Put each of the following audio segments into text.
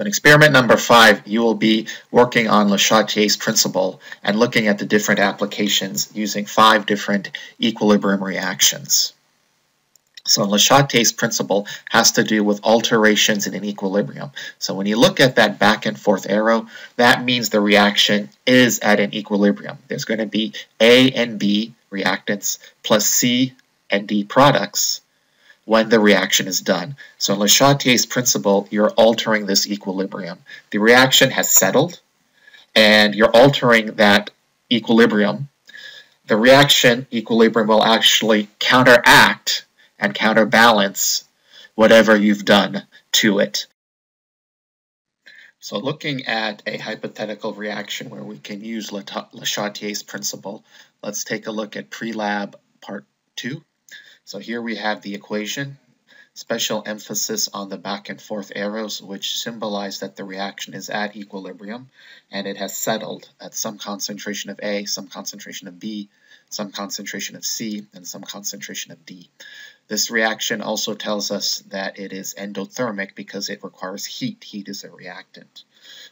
So in experiment number five, you will be working on Le Chatelier's principle and looking at the different applications using five different equilibrium reactions. So Le Chatelier's principle has to do with alterations in an equilibrium. So when you look at that back and forth arrow, that means the reaction is at an equilibrium. There's going to be A and B reactants plus C and D products when the reaction is done. So in Le Chatelier's principle, you're altering this equilibrium. The reaction has settled, and you're altering that equilibrium. The reaction equilibrium will actually counteract and counterbalance whatever you've done to it. So looking at a hypothetical reaction where we can use Le, Chatelier's principle, let's take a look at pre-lab part 2. So here we have the equation, special emphasis on the back and forth arrows, which symbolize that the reaction is at equilibrium and it has settled at some concentration of A, some concentration of B, some concentration of C, and some concentration of D. This reaction also tells us that it is endothermic because it requires heat. Heat is a reactant.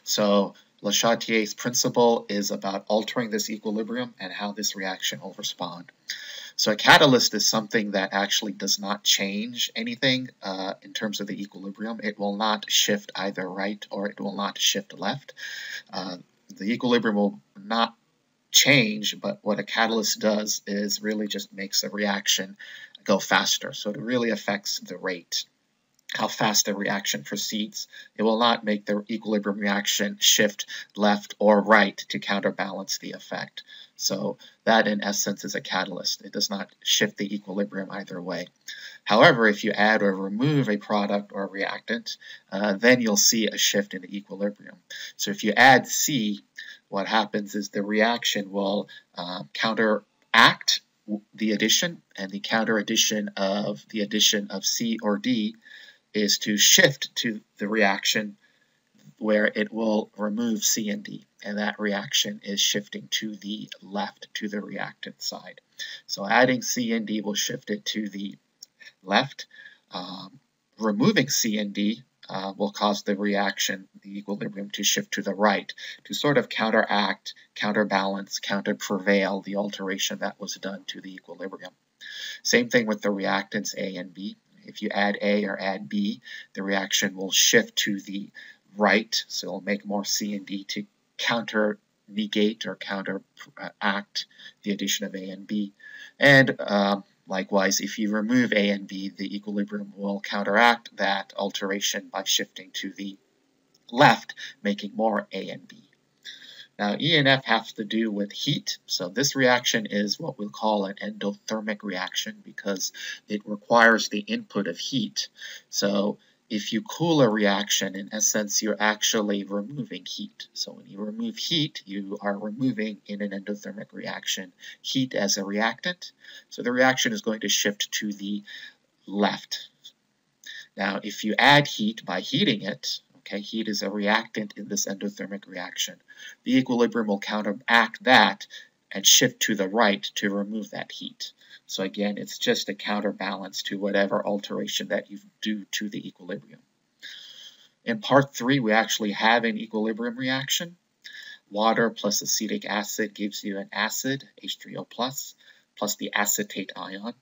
So Le Chatelier's principle is about altering this equilibrium and how this reaction will respond. So a catalyst is something that actually does not change anything uh, in terms of the equilibrium. It will not shift either right or it will not shift left. Uh, the equilibrium will not change, but what a catalyst does is really just makes a reaction go faster. So it really affects the rate how fast the reaction proceeds. It will not make the equilibrium reaction shift left or right to counterbalance the effect. So that in essence is a catalyst. It does not shift the equilibrium either way. However, if you add or remove a product or a reactant, uh, then you'll see a shift in the equilibrium. So if you add C, what happens is the reaction will uh, counteract the addition, and the counter addition of the addition of C or D is to shift to the reaction where it will remove C and D, and that reaction is shifting to the left, to the reactant side. So adding C and D will shift it to the left. Um, removing C and D uh, will cause the reaction, the equilibrium, to shift to the right to sort of counteract, counterbalance, counter-prevail the alteration that was done to the equilibrium. Same thing with the reactants A and B. If you add A or add B, the reaction will shift to the right, so it'll make more C and D to counter negate or counteract the addition of A and B. And uh, likewise, if you remove A and B, the equilibrium will counteract that alteration by shifting to the left, making more A and B. Now, E and F have to do with heat, so this reaction is what we'll call an endothermic reaction because it requires the input of heat. So if you cool a reaction, in essence, you're actually removing heat. So when you remove heat, you are removing, in an endothermic reaction, heat as a reactant. So the reaction is going to shift to the left. Now, if you add heat by heating it, Okay, heat is a reactant in this endothermic reaction. The equilibrium will counteract that and shift to the right to remove that heat. So again, it's just a counterbalance to whatever alteration that you do to the equilibrium. In part three, we actually have an equilibrium reaction. Water plus acetic acid gives you an acid, H3O+, plus the acetate ion.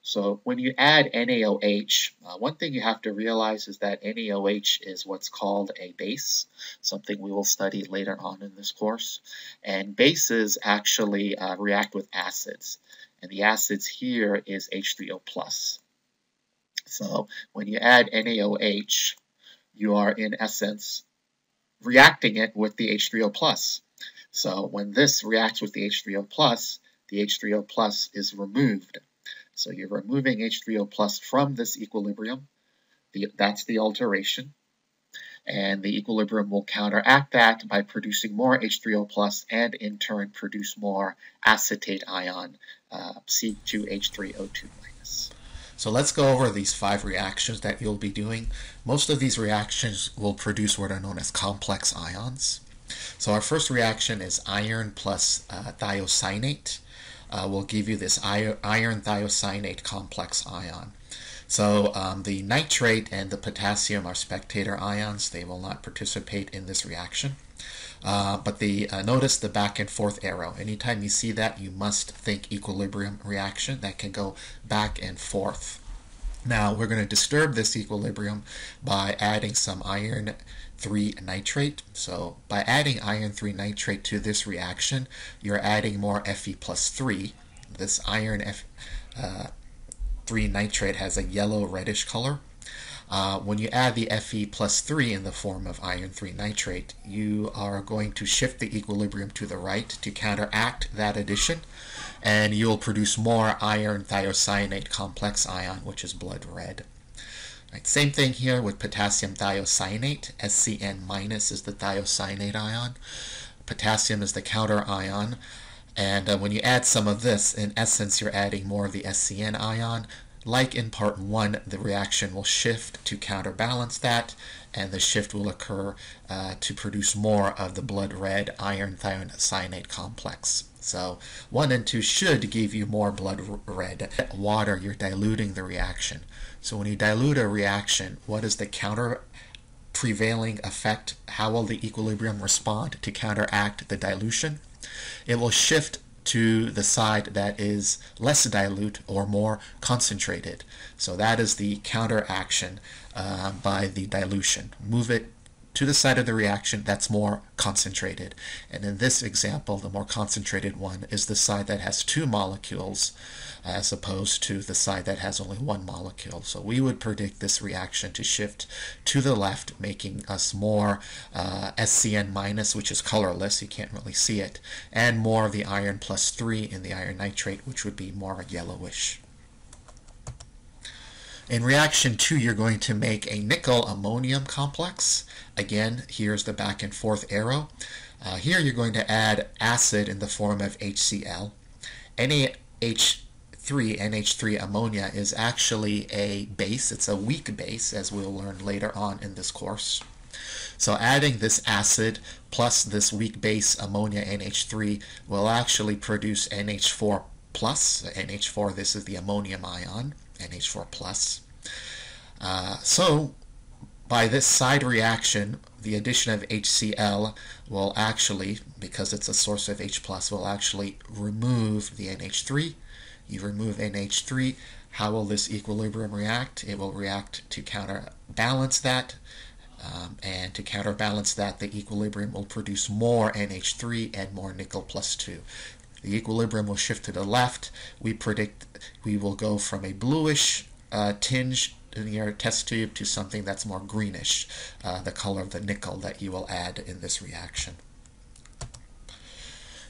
So when you add NaOH, uh, one thing you have to realize is that NaOH is what's called a base, something we will study later on in this course. And bases actually uh, react with acids, and the acids here is H3O+. So when you add NaOH, you are in essence reacting it with the H3O+. So when this reacts with the H3O+, the H3O+, is removed. So you're removing H3O plus from this equilibrium. The, that's the alteration. And the equilibrium will counteract that by producing more H3O plus and in turn produce more acetate ion, uh, C2H3O2 minus. So let's go over these five reactions that you'll be doing. Most of these reactions will produce what are known as complex ions. So our first reaction is iron plus uh, thiocyanate. uh, will give you this iron thiocyanate complex ion. So um, the nitrate and the potassium are spectator ions. They will not participate in this reaction. Uh, but the uh, notice the back and forth arrow. Anytime you see that, you must think equilibrium reaction. That can go back and forth. Now we're going to disturb this equilibrium by adding some iron 3 nitrate. So by adding iron 3 nitrate to this reaction, you're adding more Fe plus 3. This iron F, uh, 3 nitrate has a yellow reddish color. Uh, when you add the Fe plus 3 in the form of iron 3 nitrate, you are going to shift the equilibrium to the right to counteract that addition, and you'll produce more iron thiocyanate complex ion, which is blood red. Right, same thing here with potassium thiocyanate. SCN minus is the thiocyanate ion. Potassium is the counter ion. And uh, when you add some of this, in essence, you're adding more of the SCN ion. Like in part one, the reaction will shift to counterbalance that, and the shift will occur uh, to produce more of the blood red iron thiocyanate complex. So one and two should give you more blood red. Water, you're diluting the reaction. So when you dilute a reaction, what is the counter prevailing effect? How will the equilibrium respond to counteract the dilution? It will shift to the side that is less dilute or more concentrated. So that is the counteraction uh, by the dilution. Move it to the side of the reaction that's more concentrated. And in this example, the more concentrated one is the side that has two molecules as opposed to the side that has only one molecule. So we would predict this reaction to shift to the left, making us more uh, SCN minus, which is colorless, you can't really see it, and more of the iron plus 3 in the iron nitrate, which would be more yellowish. In reaction 2, you're going to make a nickel ammonium complex. Again, here's the back and forth arrow. Uh, here you're going to add acid in the form of HCl. NaH3, NH3 ammonia is actually a base. It's a weak base, as we'll learn later on in this course. So adding this acid plus this weak base ammonia NH3 will actually produce NH4 plus. NH4, this is the ammonium ion. NH4 plus. Uh, so by this side reaction, the addition of HCl will actually, because it's a source of H plus, will actually remove the NH3. You remove NH3, how will this equilibrium react? It will react to counterbalance that, um, and to counterbalance that, the equilibrium will produce more NH3 and more nickel plus 2. The equilibrium will shift to the left. We predict we will go from a bluish uh, tinge in your test tube to something that's more greenish, uh, the color of the nickel that you will add in this reaction.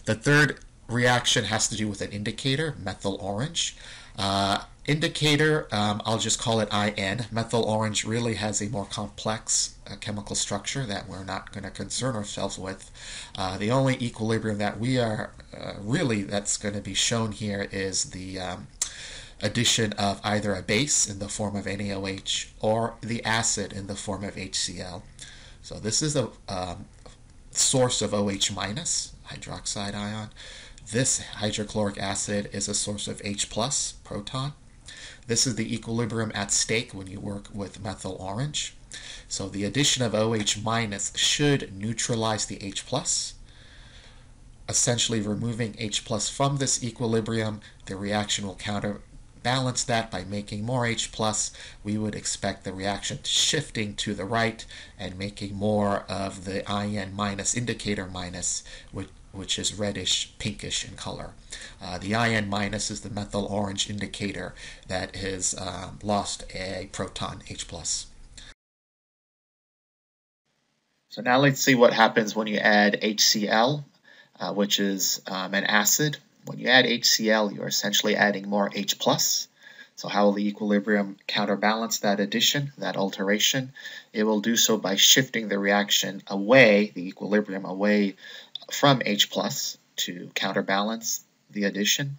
The third reaction has to do with an indicator, methyl orange. Uh, indicator, um, I'll just call it IN. Methyl orange really has a more complex uh, chemical structure that we're not going to concern ourselves with. Uh, the only equilibrium that we are uh, really that's going to be shown here is the um, addition of either a base in the form of NaOH or the acid in the form of HCl. So this is a um, source of OH minus, hydroxide ion. This hydrochloric acid is a source of H plus, proton. This is the equilibrium at stake when you work with methyl orange. So the addition of OH minus should neutralize the H plus, essentially removing H plus from this equilibrium. The reaction will counterbalance that by making more H plus. We would expect the reaction shifting to the right and making more of the IN minus indicator minus, which which is reddish pinkish in color. Uh, the IN minus is the methyl orange indicator that has uh, lost a proton H+. plus. So now let's see what happens when you add HCl, uh, which is um, an acid. When you add HCl, you're essentially adding more H+. plus. So how will the equilibrium counterbalance that addition, that alteration? It will do so by shifting the reaction away, the equilibrium away from H plus to counterbalance the addition.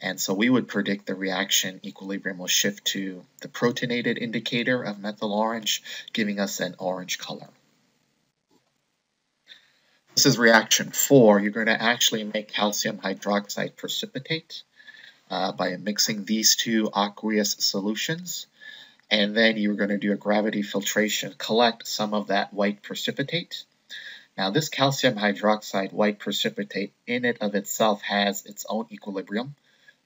And so we would predict the reaction equilibrium will shift to the protonated indicator of methyl orange, giving us an orange color. This is reaction four. You're going to actually make calcium hydroxide precipitate uh, by mixing these two aqueous solutions. And then you're going to do a gravity filtration, collect some of that white precipitate. Now this calcium hydroxide white precipitate in it of itself has its own equilibrium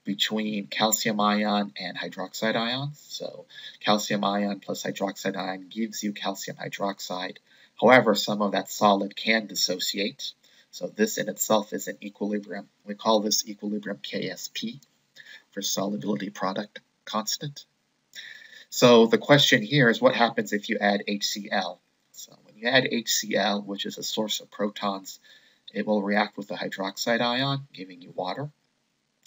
between calcium ion and hydroxide ions. So calcium ion plus hydroxide ion gives you calcium hydroxide. However, some of that solid can dissociate. So this in itself is an equilibrium. We call this equilibrium KSP for solubility product constant. So the question here is what happens if you add HCl? You add HCl, which is a source of protons, it will react with the hydroxide ion, giving you water.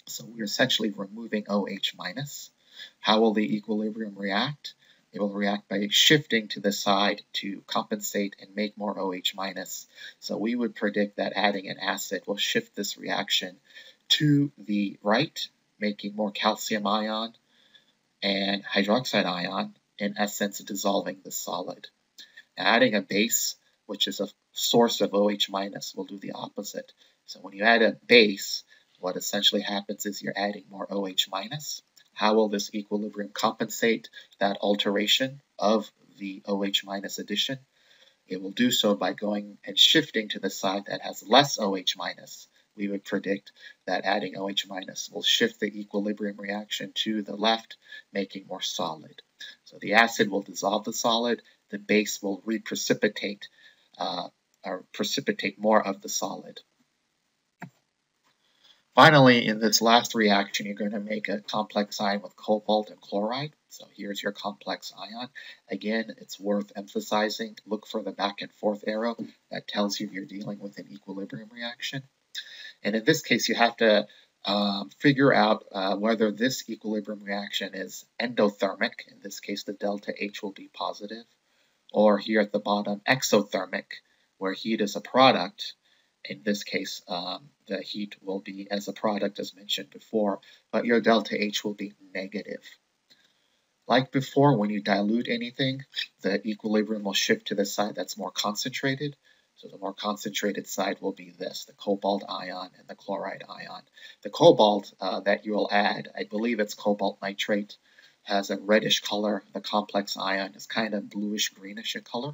So we're essentially removing OH minus. How will the equilibrium react? It will react by shifting to the side to compensate and make more OH minus. So we would predict that adding an acid will shift this reaction to the right, making more calcium ion and hydroxide ion, in essence dissolving the solid. Adding a base, which is a source of OH minus, will do the opposite. So when you add a base, what essentially happens is you're adding more OH minus. How will this equilibrium compensate that alteration of the OH minus addition? It will do so by going and shifting to the side that has less OH minus. We would predict that adding OH minus will shift the equilibrium reaction to the left, making more solid. So the acid will dissolve the solid, the base will reprecipitate uh, or precipitate more of the solid. Finally, in this last reaction, you're going to make a complex ion with cobalt and chloride. So here's your complex ion. Again, it's worth emphasizing. Look for the back and forth arrow. That tells you you're dealing with an equilibrium reaction. And in this case, you have to um, figure out uh, whether this equilibrium reaction is endothermic. In this case, the delta H will be positive. Or here at the bottom, exothermic, where heat is a product in this case, um, the heat will be as a product as mentioned before, but your delta H will be negative. Like before, when you dilute anything, the equilibrium will shift to the side that's more concentrated. So the more concentrated side will be this, the cobalt ion and the chloride ion. The cobalt uh, that you will add, I believe it's cobalt nitrate, has a reddish color. The complex ion is kind of bluish greenish in color.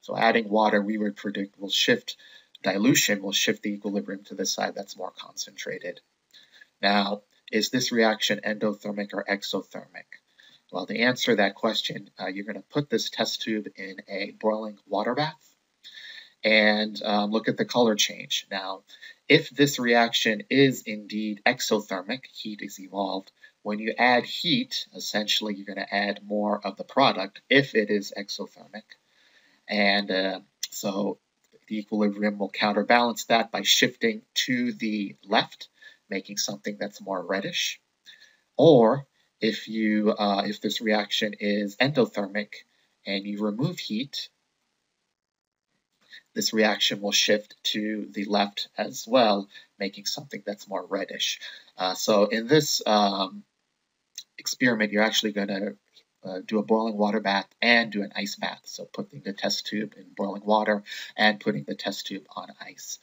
So adding water, we would predict, will shift dilution will shift the equilibrium to the side that's more concentrated. Now, is this reaction endothermic or exothermic? Well, to answer that question, uh, you're going to put this test tube in a boiling water bath and um, look at the color change. Now, if this reaction is indeed exothermic, heat is evolved, when you add heat, essentially you're going to add more of the product if it is exothermic. And uh, so the equilibrium will counterbalance that by shifting to the left, making something that's more reddish. Or if you uh, if this reaction is endothermic and you remove heat, this reaction will shift to the left as well, making something that's more reddish. Uh, so in this um, experiment, you're actually going to uh, do a boiling water bath and do an ice bath. So putting the test tube in boiling water and putting the test tube on ice.